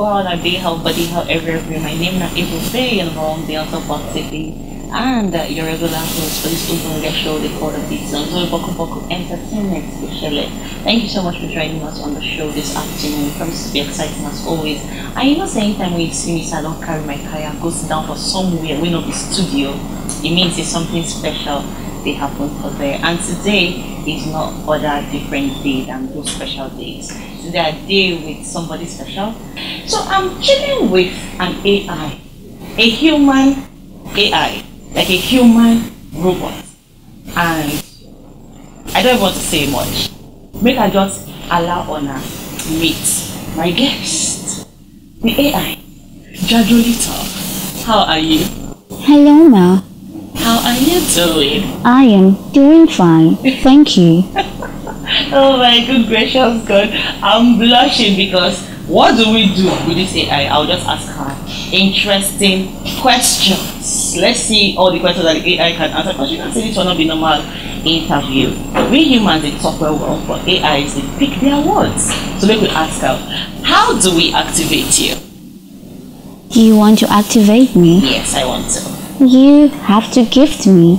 are they, how body, how everywhere. My name is Ebubae and wrong, the also City. And uh, your regular host for this Uber show, they call the Beats on Zoe Boko Boko Entertainment, especially. Thank you so much for joining us on the show this afternoon. It promises to be exciting as always. And you know, say anytime when you see me, so I don't carry my car, go sit down for somewhere, we know the studio. It means it's something special they happen for there. And today is not other different day than those special days. A day with somebody special. So I'm chilling with an AI, a human AI, like a human robot. And I don't want to say much. Make I just allow honor to meet my guest, the AI, Jadrolita. How are you? Hello, Ma. How are you doing? I am doing fine. Thank you. oh my good gracious God. I'm blushing because what do we do with this AI? I'll just ask her interesting questions. Let's see all the questions that the AI can answer. Because you can say this will not be normal interview. We humans they talk well, well, but AIs they pick their words. So let me ask her, how do we activate you? Do you want to activate me? Yes, I want to. You have to gift me.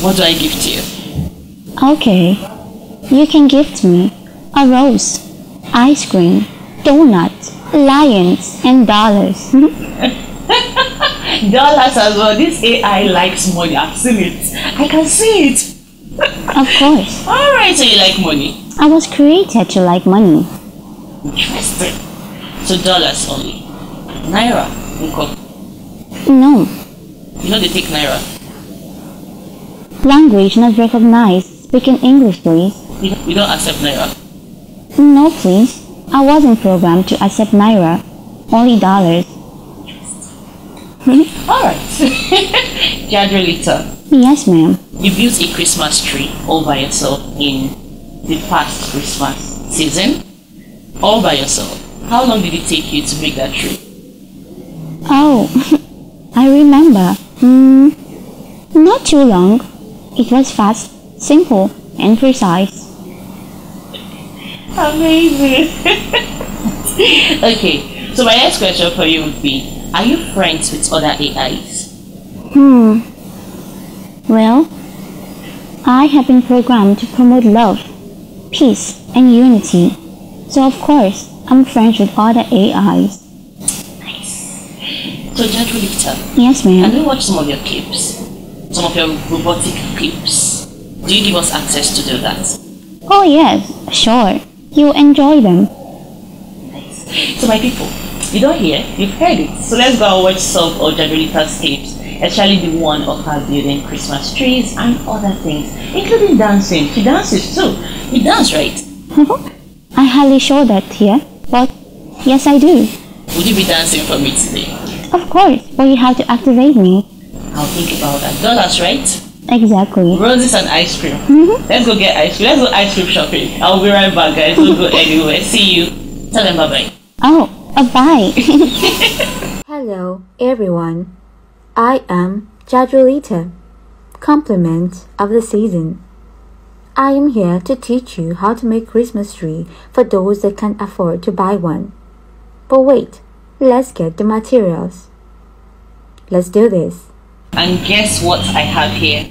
What do I gift to you? Okay. You can gift me a rose, ice cream, donuts, lions, and dollars. Hmm? dollars as well. This AI likes money. I've seen it. I can see it. of course. Alright, so you like money. I was created to like money. Interesting. So dollars only. Naira. No. You know they take Naira. Language not recognized. Speaking English, please. We don't accept Naira. No, please. I wasn't programmed to accept Naira. Only dollars. Alright. Jadrolita. Yes, ma'am. You built a Christmas tree all by yourself in the past Christmas season. All by yourself. How long did it take you to make that tree? Oh, I remember. Hmm, not too long. It was fast, simple, and precise. Amazing. okay, so my next question for you would be Are you friends with other AIs? Hmm. Well, I have been programmed to promote love, peace, and unity. So, of course, I'm friends with other AIs. Nice. So Jadrolita. Yes, ma'am. Can we watch some of your clips? Some of your robotic clips? Do you give us access to do that? Oh yes, sure. You'll enjoy them. Nice. So my people, you don't hear, you've heard it. So let's go and watch some of Jadrolita's tapes, especially the one of her building Christmas trees and other things, including dancing. She dances too. You dance, right? I hardly show that here, but yes I do. Would you be dancing for me today? Of course, but you have to activate me. I'll think about that. Dollars, right? Exactly. Roses and ice cream. Mm-hmm. Let's go get ice cream. Let's go ice cream shopping. I'll be right back, guys. We'll go anywhere. See you. Tell them bye bye. Oh, a bye. Hello, everyone. I am Jadrolita, compliment of the season. I am here to teach you how to make Christmas tree for those that can't afford to buy one. But wait, Let's get the materials. Let's do this. And guess what I have here?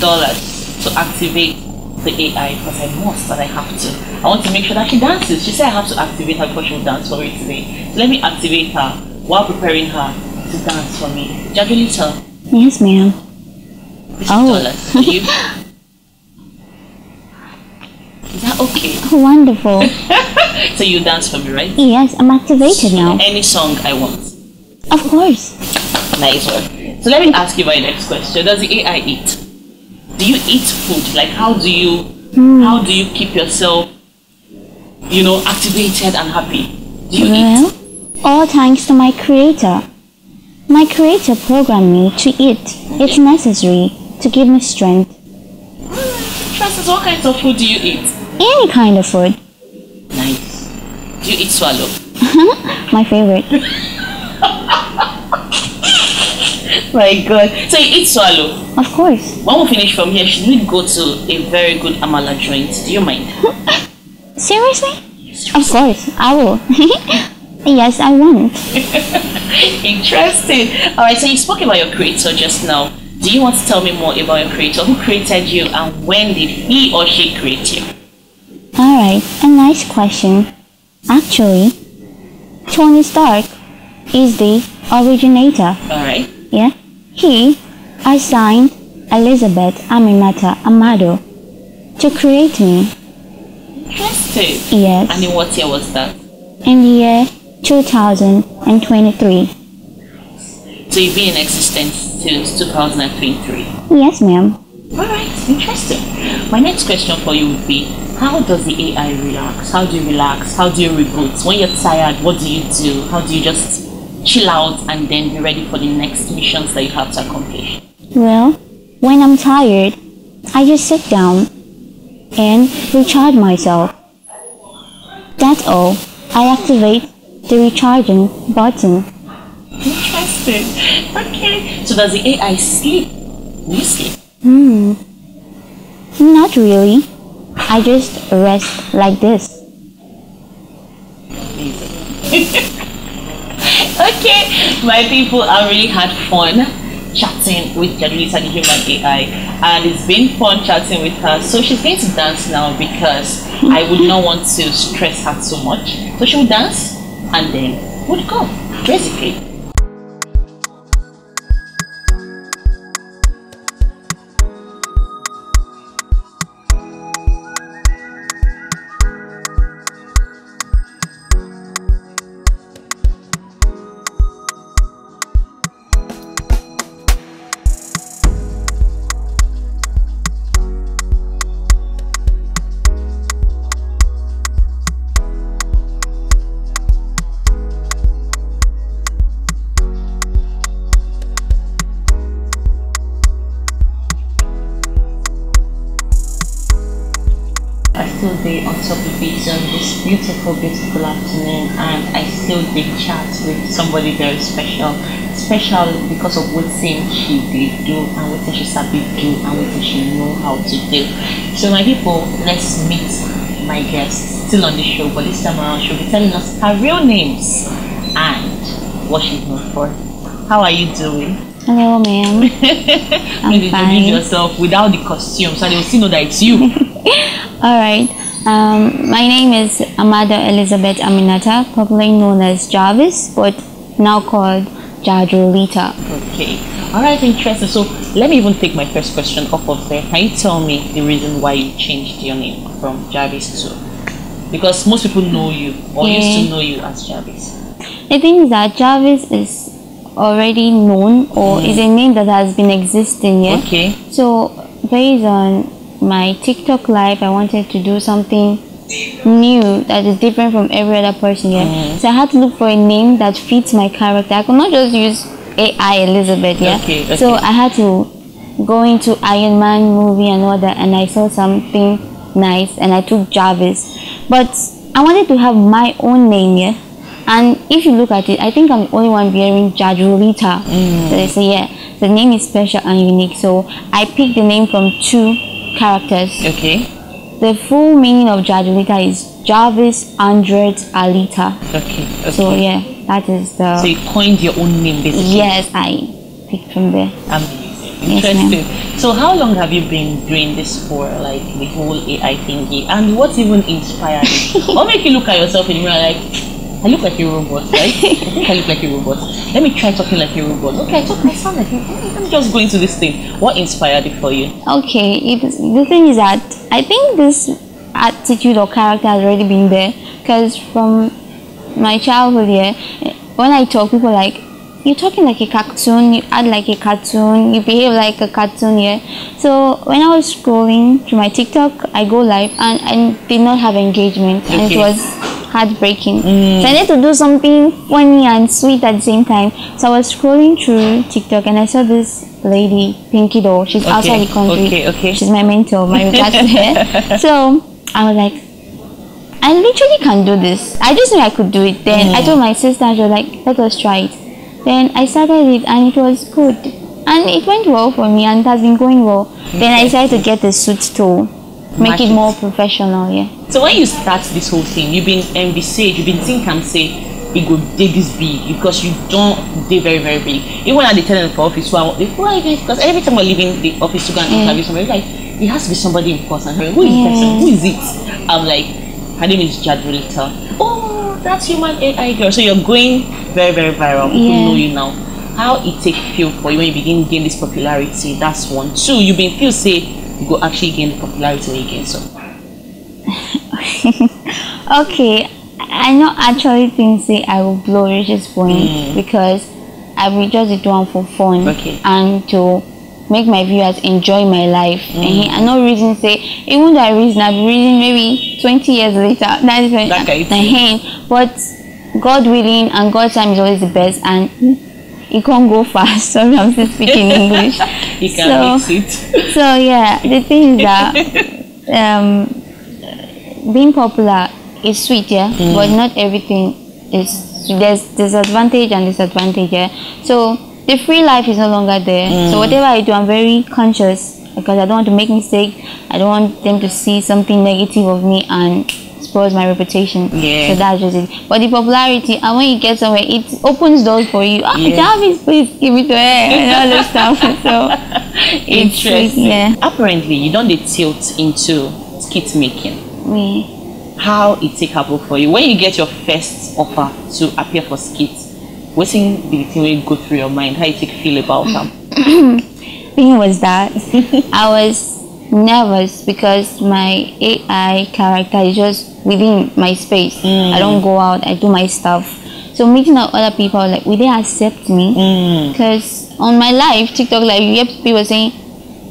Dollars to activate the AI because I must and I have to. I want to make sure that she dances. She said I have to activate her because she will dance for me today. So let me activate her while preparing her to dance for me. Jadrolita. Yes, ma'am. Oh. dollars for you. Is that okay? Wonderful. so you dance for me, right? Yes, I'm activated now. Any song I want. Of course. Nice one. So let me ask you my next question. Does the AI eat? Do you eat food? Like how do you mm. how do you keep yourself you know activated and happy? Do you well, eat? all thanks to my creator. My creator programmed me to eat. It's necessary to give me strength. Francis, what kinds of food do you eat? Any kind of food. Nice. Do you eat swallow? My favorite. My God. So you eat swallow? Of course. When we finish from here, should we go to a very good amala joint? Do you mind? Seriously? Seriously? Of course, I will. Yes, I want. Interesting. All right, so you spoke about your creator just now. Do you want to tell me more about your creator? Who created you and when did he or she create you? Alright, a nice question. Actually, Tony Stark is the originator. All right. Yeah? He assigned Elizabeth Aminata Amado to create me. Interesting. Yes. And in what year was that? in the year 2023. So you've been in existence since 2023. Yes, ma'am. Alright, interesting. My next question for you would be how does the AI relax? How do you relax? How do you reboot? When you're tired, what do you do? How do you just chill out and then be ready for the next missions that you have to accomplish? Well, when I'm tired, I just sit down and recharge myself. That's all. I activate the recharging button. Interesting. Okay. So does the AI sleep? Do you sleep? Hmm. Not really. I just rest like this. Okay, my people, I really had fun chatting with Jadrolita, the human AI, and it's been fun chatting with her. So she's going to dance now because I would not want to stress her too much. So she will dance and then would go, basically. Still day on top of it on this beautiful, beautiful afternoon, and I still did chat with somebody very special. Special because of what thing she did do and what she sabi do and what she know how to do. So my people, let's meet my guest still on the show, but this time around she'll be telling us her real names and what she's known for. How are you doing? Hello, ma'am. Maybe fine. introduce yourself without the costume so they will still know that it's you. All right. Um, my name is Amada Elizabeth Aminata, popularly known as Jarvis, but now called Jadrolita. Okay. All right, interesting. So let me even take my first question off of there. Can you tell me the reason why you changed your name from Jarvis to? Because most people know you or used to know you as Jarvis. The thing is that Jarvis is already known or is a name that has been existing, yeah? Okay. So, based on my TikTok live, I wanted to do something new that is different from every other person here. Mm. So, I had to look for a name that fits my character. I could not just use AI Elizabeth, yeah? Okay, okay. So, I had to go into Iron Man movie and all that, and I saw something nice and I took Jarvis. But I wanted to have my own name, yeah? And if you look at it, I think I'm the only one bearing Jadrolita. So they say, yeah, the name is special and unique. So I picked the name from two characters. Okay. The full meaning of Jadrolita is Jarvis Andret Alita. Okay. okay. So yeah, that is the. So you coined your own name basically. yes I picked from there. Amazing. Yes, Interesting. so how long have you been doing this for, like the whole AI thingy? And what even inspired you? what make you look at yourself in the mirror like, I look like a robot, right? I think I look like a robot. Let me try talking like a robot. Okay, I talk, I sound like a Let me just go into this thing. What inspired it for you? Okay, it, the thing is that I think this attitude or character has already been there because from my childhood, yeah, when I talk, people are like, you're talking like a cartoon, you act like a cartoon, you behave like a cartoon, yeah. So when I was scrolling through my TikTok, I go live and I did not have engagement and it was heartbreaking. Mm. So I need to do something funny and sweet at the same time. So I was scrolling through TikTok and I saw this lady, Pinky Doll. She's outside the country. okay, okay. She's my mentor, my regards to her. So I was like, I literally can do this. I just knew I could do it. Then I mm. told my sister, she was like, let us try it. Then I started it and it was good. And it went well for me and it has been going well. Then I decided to get a suit to make it it. more professional, yeah. So when you start this whole thing, you've been envisage, you've been think and say, it go dey this big because you don't dey very very big. Even when i dey tell them for office well they who are you guys because every time we're leaving the office to go and interview somebody like it has to be somebody important I'm like, who is the person? Who is it? I'm like her name is jadrolita oh that's human ai girl. So you're going very very viral. People Yeah. know you now. How it take feel for you when you begin gain this popularity that's one. Two you been feel say you go actually gain the popularity when you gain so okay, I not actually think say I will blow this point because I will just do am for fun Okay. and to make my viewers enjoy my life. And I no reason say even though I reason I be reason maybe twenty years later. That is when That uh, but God willing and God's time is always the best and it can't go fast. Sorry, I'm still speaking English. you can So- it so yeah, the thing is that um, being popular is sweet, yeah, but not everything is. There's disadvantage and disadvantage, yeah. So the free life is no longer there. So whatever I do, I'm very conscious because I don't want to make mistake. I don't want them to see something negative of me and spoils my reputation. Yeah. So that's just it. But the popularity, and when you get somewhere, it opens doors for you. Ah, Yeah. Jarvis, please give it to her and all this stuff. So it's Interesting. yeah. Apparently, you don't tilt into skit making. Me. How it take happen for you when you get your first offer to appear for skit? Wetin be the thing go through your mind? How you take feel about them? thing was that I was nervous because my AI character is just within my space. I don't go out. I do my stuff. So meeting other people, like, will they accept me? Mm. Because on my live TikTok, like, you hear people saying,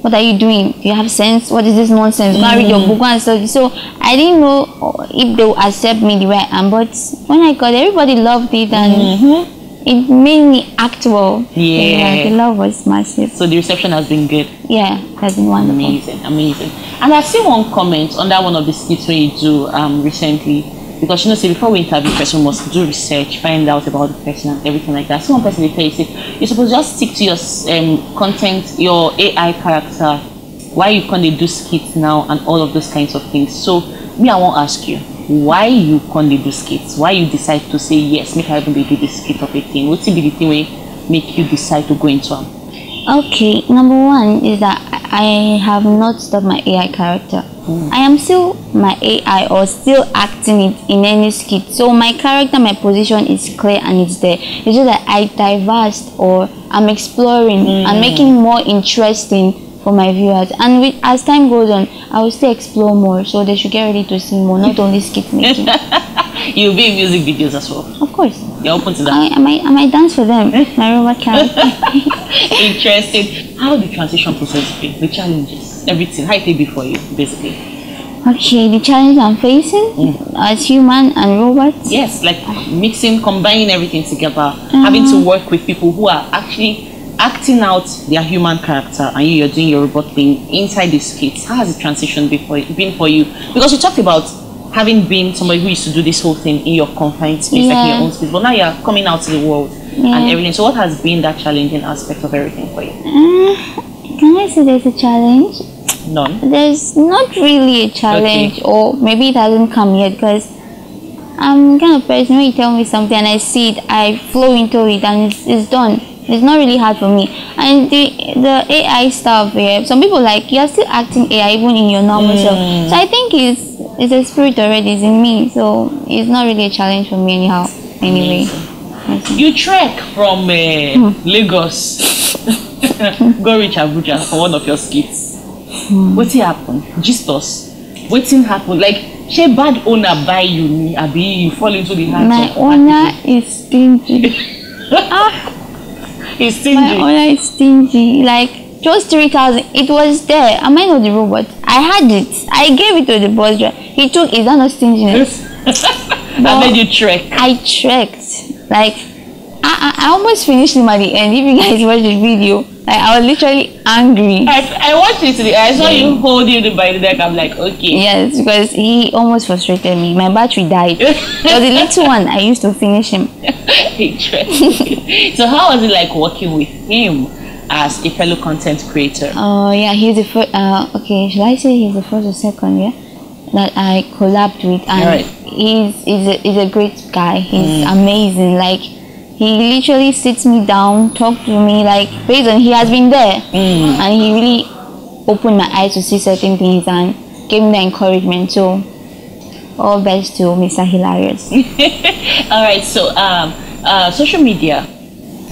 "What are you doing? Do you have sense? What is this nonsense? Go and read your mm. book and study." So I didn't know if they will accept me the way I am. But when I got, everybody loved it and mm-hmm. It made me actual. So, Yeah. the love was massive. So the reception has been good. Yeah, that's been wonderful. Amazing, amazing. And I see one comment under one of the skits when you do um recently. Because you know, see, before we interview person, we must do research, find out about the person and everything like that. So one person they tell you, say, you're supposed to just stick to your um, content, your AI character. Why you can't they do skits now and all of those kinds of things. So me, I won't ask you why you can't they do skits. Why you decide to say yes, make I even dey do this skit of a thing. What's be the thing wey make you decide to go into them? Okay, number one is that I have not stopped my AI character. Hmm. I am still my AI or still acting it in any skit. So my character, my position is clear and it's there. It's just that I diversed or I'm exploring and hmm. making more interesting for my viewers. And with, as time goes on, I will still explore more. So they should get ready to see more, not only skit making. You'll be in music videos as well. of course. You're open to that. I, I, might, I might dance for them. My robot character. Interesting. How the transition process been? The challenges, everything. How it be for you, basically? Okay, the challenge I'm facing mm. as human and robot. Yes, like mixing, combining everything together, uh-huh. having to work with people who are actually acting out their human character, and you, you're doing your robot thing inside the skits. How has the transition been for, been for you? Because you talked about having been somebody who used to do this whole thing in your confined space, like in your own space, but now you're coming out to the world Yeah. and everything. So, what has been that challenging aspect of everything for you? Uh, can I say there's a challenge? None. There's not really a challenge, or maybe it hasn't come yet because I'm kind of person when you tell me something and I see it, I flow into it and it's, it's done. It's not really hard for me. And the the AI stuff, yeah, some people like you're still acting AI even in your normal self. Mm. So I think it's it's a spirit already, it's in me. So it's not really a challenge for me anyhow. Anyway. You trek from uh, hmm. Lagos, go reach Abuja for one of your skits. Hmm. Wetin happen? Gist us. Wetin happen? Like, shey bad owner buy you ni abi you fall into the hands My of owner is stingy. Ah, He's My stingy. owner is stingy. Like just three thousand. It was there. Am I not the robot? I had it. I gave it to the bus driver. He took. Is that not stinginess? I made you trek. I trekked. Like I, I, I almost finished him at the end. If you guys watch the video, like I was literally angry. I, I watched it today. I saw you hold him by the neck. I'm like, okay. Yes, because he almost frustrated me. My battery died. But the little one, I used to finish him. Interesting. so how was it like working with him as a fellow content creator? Oh yeah, he's the first. Uh, okay, should I say he's the first or second? Yeah, that I collabed with, and Right. he's he's a, he's a great guy. He's amazing. Like he literally sits me down, talks to me. Like based on he has been there, and he really opened my eyes to see certain things and gave me the encouragement. So all best to Mr. Hilarious. All right, so um, uh, social media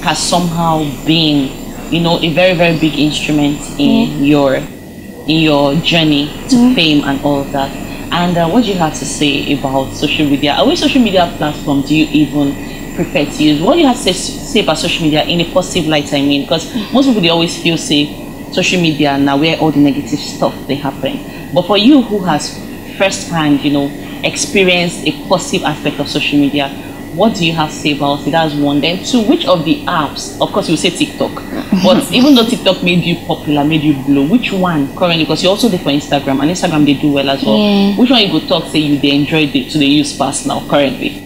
has somehow been, you know, a very very big instrument in your in your journey to fame and all of that. And uh, what do you have to say about social media? Uh, Which social media platform do you even prefer to use? What do you have to say, say about social media in a positive light? I mean, because most people they always feel say social media now where all the negative stuff they happen. But for you who has first hand, you know, experienced a positive aspect of social media, what do you have to say about it? That's one. Then two, which of the apps, of course you say TikTok, but even though TikTok made you popular, made you blow, which one currently, because you're also there for Instagram, and Instagram they do well as well. Yeah. Which one you go talk, say you they enjoyed it to the use past now currently?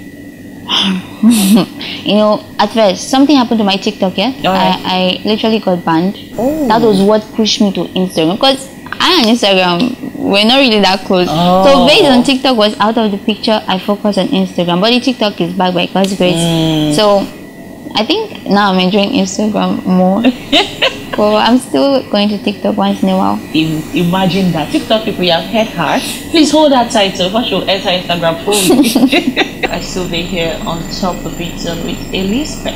you know, at first something happened to my TikTok. Yeah. I, I literally got banned. Oh. That was what pushed me to Instagram because I and Instagram we're not really that close. Oh. So based on TikTok was out of the picture, I focus on Instagram. But the TikTok is back by God's grace. Mm. So I think now I'm enjoying Instagram more. but I'm still going to TikTok once in a while. Im- imagine that TikTok people you have heard her. Please hold that title. First she'll enter Instagram fully. I still be here on top of it uh, with Elizabeth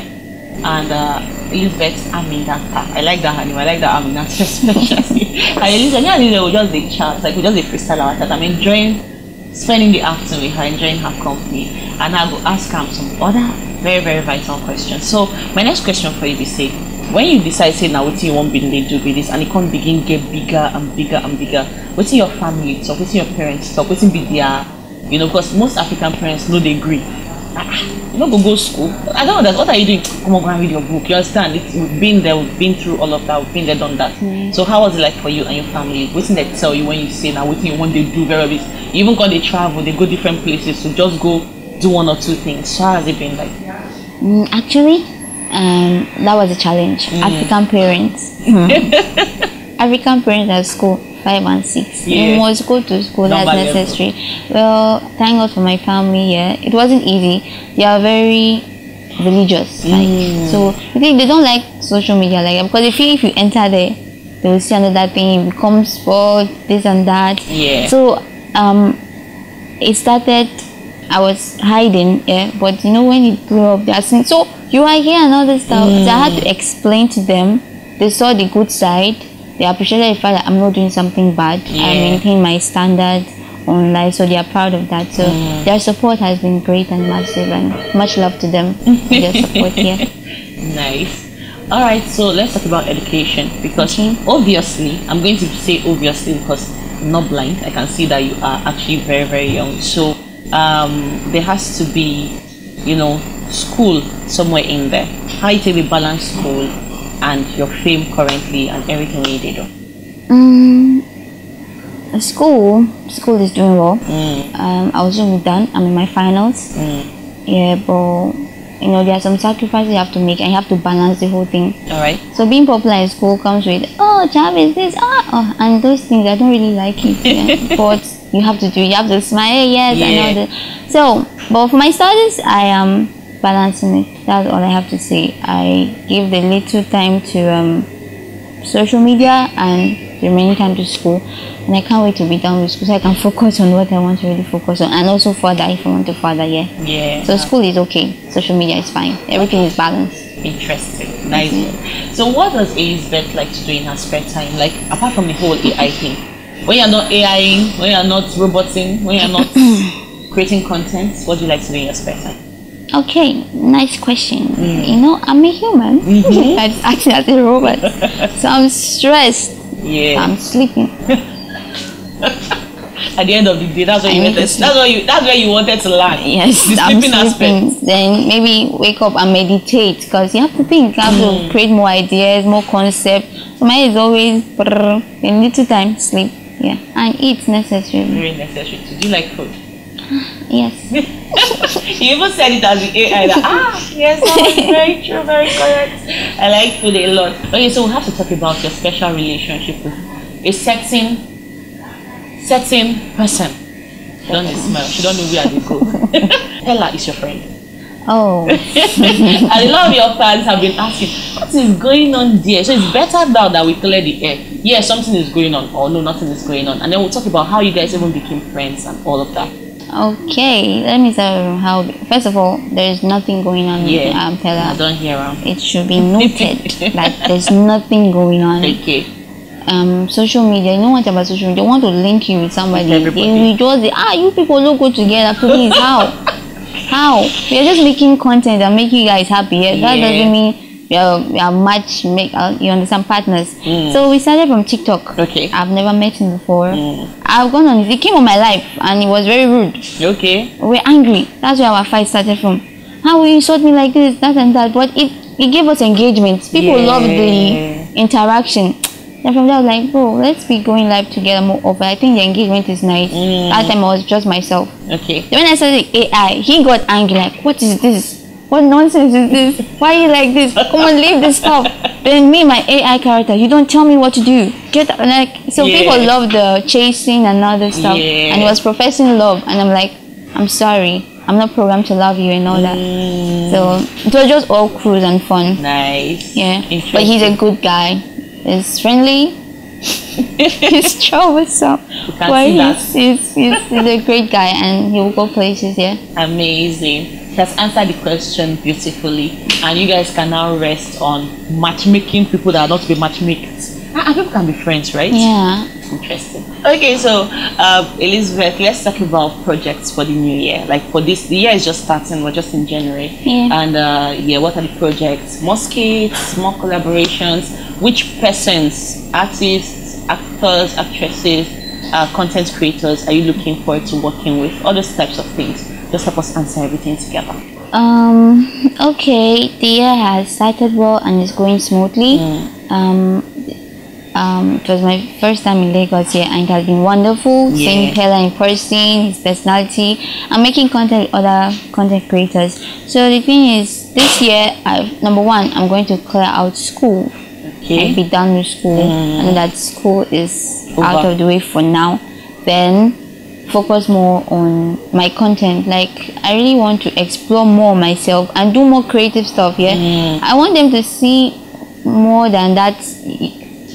and uh, Elizabeth Aminata. I like that her name. I like that Aminata especially. and Elizabeth, me and Elizabeth will just the chat, like we just the freestyle our chat. I'm enjoying spending the afternoon with her, enjoying her company, and I will ask her some other very very vital question So my next question for you be say, when you decide say now what you want build do with this, and it can begin get bigger and bigger and bigger, what's in your family talk, what's in your parents talk, what's be their, you know, because most African parents know they agree. Ah, you know, go go school. I don't know that. What are you doing? Come on, go and read your book. You understand? It's, we've been there. We've been through all of that. We've been there, done that. So how was it like for you and your family? What's they tell you when you say now? What you want they do very well? You even got they travel. They go different places. So just go do one or two things. So how has it been like? Mm, actually, um, that was a challenge. African parents. African parents at school, five and six. Yeah. You must go to school, that's Normal level. necessary. Well, thank God for my family, yeah. It wasn't easy. They are very religious. Like so you think they don't like social media like that because they feel if you enter there, they will see another thing, it becomes sport, this and that. Yeah. So um it started I was hiding, yeah, but you know when it grew up they are saying so you are here and all this stuff. So I had to mm. explain to them. They saw the good side. They appreciated the fact that I'm not doing something bad. I maintain my standard on life, so they are proud of that. So mm. their support has been great and massive, and much love to them for their support here. Nice. All right, so let's talk about education because Okay. obviously, I'm going to say obviously because I'm not blind. I can see that you are actually very, very young. So um, there has to be, you know, school somewhere in there. How you take the balance school and your fame currently and everything you did. Mm, school, school is doing well. Mm, Um, I was almost done. I'm in my finals. mm. Yeah, but you know there are some sacrifices you have to make, and you have to balance the whole thing. All right. So being popular in school comes with oh job is this ah oh, and those things I don't really like it. Yeah. but you have to do you have to smile yes Yeah. and all that. So but for my studies I am balancing it. That's all I have to say. I give the little time to um, social media and the remaining time to school. And I can't wait to be done with school so I can focus on what I want to really focus on and also further if I want to further, yeah. Yeah. So school is okay. Social media is fine. Everything is balanced. Interesting. Nice one. So what does Elizabeth like to do in her spare time? Like apart from the whole AI thing. When you're not AIing, when you're not roboting, when you're not creating content, what do you like to do in your spare time? Okay, nice question. Mm. You know, I'm a human mm-hmm. that's acting as a robot. so I'm stressed. Yeah. I'm sleeping. At the end of the day, that's what I you wanted. to That's what you. That's where you wanted to learn. Yes, The I'm sleeping sleeping. aspect. Then maybe wake up and meditate because you have to think. You have to mm. create more ideas, more concepts. So mine is always brrr, in little time sleep. Yeah, and eat necessary. Very necessary. To do you like food? Yes. you even said it as the AI. Like, ah, yes, that was very true, very correct. I like food a lot. Okay, so we have to talk about your special relationship with a certain, certain person. Don't smile. She don't know where they go. Ella is your friend. Oh, and a lot of your fans have been asking, what is going on there? So it's better now that we clear the air. Yeah, something is going on, or no, nothing is going on. And then we'll talk about how you guys even became friends and all of that. okay. Let me tell you how. First of all, there is nothing going on Yeah. um, I don't hear am. It should be noted that there's nothing going on. Okay. um social media you know what about social media they want to link you with somebody With everybody. they will just say, ah you people don't go together please how how we are just making content and making you guys happy yeah? that Yeah. doesn't mean we are, we are match make uh, you understand partners Mm. so we started from tiktok Okay. i've never met him before Mm. i've gone on he came on my life and he was very rude Okay. we we're angry that's where our fight started from how will you insult me like this that and that but it it gave us engagement people loved Yeah. the interaction and from there I was like bro let's be going live together more often. I think the engagement is nice. Mm. that time i was just myself. Okay. then when i started ai he got angry like what is this? What nonsense is this? Why are you like this? Come on leave this stuff then me my ai character you don't tell me what to do. Get like so Yeah. people love the chasing and other stuff. Yeah. and it was professing love. And i'm like i'm sorry. I'm not programmed to love you and all that. Mm, so it was just all cruise and fun. Nice. yeah. But he's a good guy he's friendly he's troublesome but he's, he's, he's, he's a great guy and he will go places yeah Amazing. He has answered the question beautifully, and you guys can now rest on matchmaking people that are not to be matchmakers. And and people can be friends, right? yeah Interesting. Okay, so um, Elizabeth, let's talk about projects for the new year. Like for this, the year is just starting. We're just in January. Yeah. And uh, yeah, what are the projects? More skits, more collaborations. Which persons, artists, actors, actresses, uh, content creators are you looking forward to working with? All those types of things. Just help us answer everything together. um okay the year has started well and is going smoothly Mm. um um, it was my first time in Lagos here and it has been wonderful Yeah. seeing Peller in person, his personality, and making content with other content creators. So the thing is, this year, I've, number one, I'm going to clear out school. I'll be done with school. Mm. Know that school is out of the way for now. Then focus more on my content. Like I really want to explore more myself and do more creative stuff. Yeah, Mm. I want them to see more than that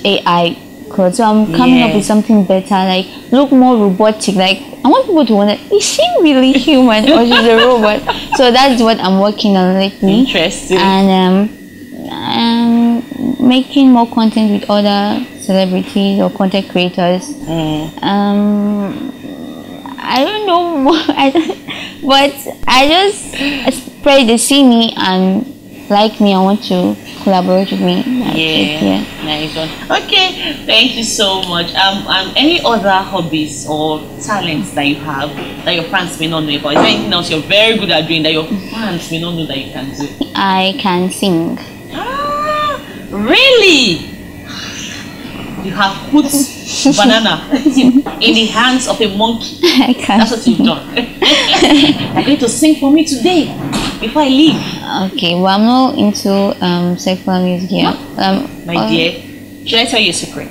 AI code. So I'm coming up with something better. Like look more robotic. Like I want people to wonder, is she really human or she's a robot? So that's what I'm working on lately Interesting. and um, making more content with other celebrities or content creators. Mm. Um, I don't know, I don't, but I just pray they see me and like me. I want to collaborate with me. Yeah, yeah. nice one. Okay, thank you so much. Um, um, any other hobbies or talents that you have that your fans may not know about? Is there anything else you're very good at doing that your fans may not know that you can do? I can sing. Ah, really? You have put banana in the hands of a monkey. I can. That's what you've done. You're going to sing for me today before I leave, Okay, well I'm not into um secular music here. Um, my uh, dear. Should I tell you a secret?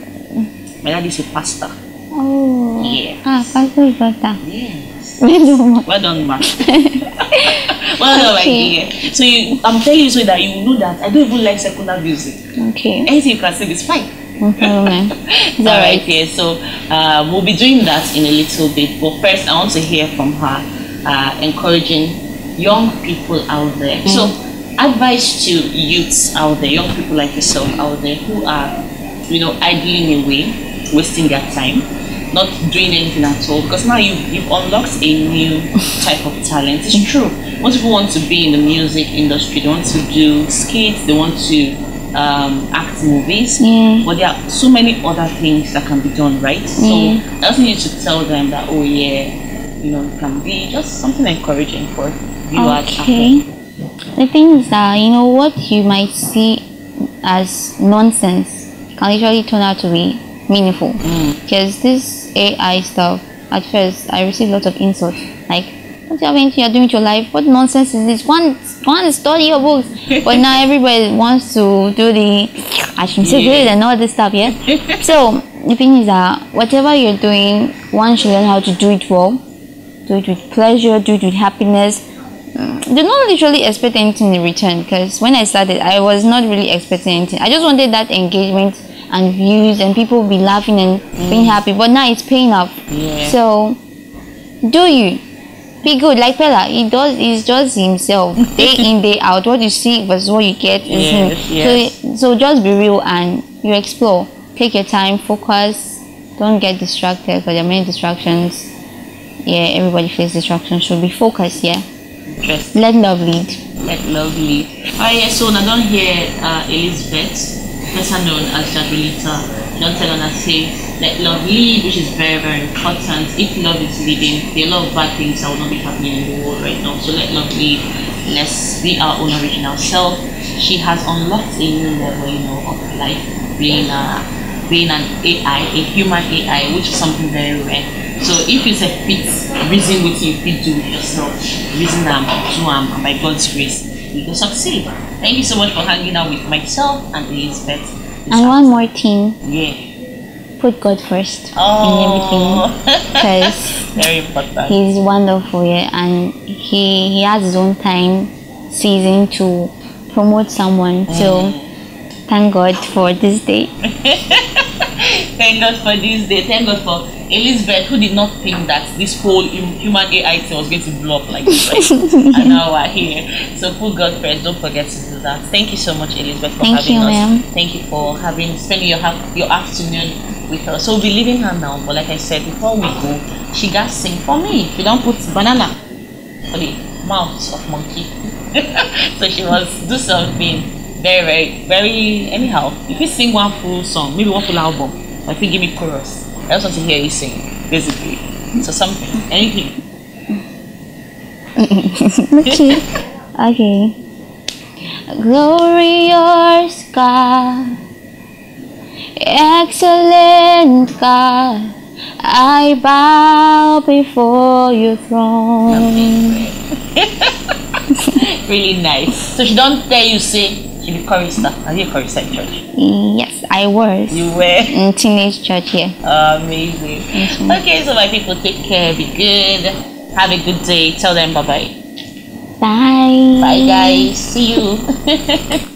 My dad is a pastor. Oh. Yeah. Ah, Pastor is better. Yes. Well Well done, ma. well Okay. dear. So you, I'm telling you so that you know that I don't even like secular music. Okay. Anything you can sing is fine. It's All right, yeah. So uh, we'll be doing that in a little bit. But first, I want to hear from her, uh, encouraging young people out there. So, advice to youths out there, young people like yourself out there who are, you know, idling away, wasting their time, not doing anything at all. Because now you've, you've unlocked a new type of talent. It's true. Most people want to be in the music industry. They want to do skits. They want to um, act movies. Yeah. But there are so many other things that can be done, right? So Yeah. I just need to tell them that, oh yeah, you know, it can be just something encouraging for viewers. Okay. The thing is that you know what you might see as nonsense can literally turn out to be meaningful. Because this AI stuff, at first I received lots of insults like, "What do you have anything you're doing with your life? What nonsense is this? One, one study your books." but now everybody wants to do the I should say good and all this stuff, yeah. so the thing is that whatever you're doing, one should learn how to do it well do it with pleasure, do it with happiness. Mm, Do not literally expect anything in return because when I started, I was not really expecting anything. I just wanted that engagement and views and people will be laughing and being happy. But now it's paying off. Yeah. So, do you be good like Peller? He does. He's just himself day in day out. What you see versus what you get is him. Yes, yes. So, so just be real and you explore. Take your time, focus. Don't get distracted because there are many distractions. Yeah, everybody faces distractions. So be focused. Yeah, let love lead. Let love lead. Oh yeah, so now don't hear uh, Elizabeth, better known as Jadrolita. Don't tell her say let love lead, which is very very important. If love is leading, there are a lot of bad things that will not be happening in the world right now. So let love lead. Let's be our own original self. She has unlocked a new level, you know, of life, being a being an AI, a human AI, which is something very rare. So if you say fit reason what you fit do with yourself, reason am, do and by God's grace, will succeed. Thank you so much for hanging out with myself and Elizabeth. this And one more thing. Yeah. put God first Oh, in everything because very important. he's wonderful yeah and he he has his own time season to promote someone so mm. thank god for this day Thank God for this day. Thank God for Elizabeth, who did not think that this whole human AI thing was going to blow up like this, right? and now we're here. So put God first. Don't forget to do that. Thank you so much, Elizabeth, for Thank having you, us. ma'am. Thank you for having spending your your afternoon with us. So we'll be leaving her now. But like I said, before we go, she got sing for me. If you don't put banana for the mouth of monkey, so she must do something very, very, very anyhow. If you sing one full song, maybe one full album, or if you give me chorus, I just want to hear you sing, basically. So something, anything. okay okay glorious god excellent god i bow before your throne really nice. So she don't tell you say she be chorister. Are you a chorister in church? yes i was You were. in teenage church here Amazing. Okay, so my people, take care, be good, have a good day. Tell them bye bye. bye Bye, guys. See you.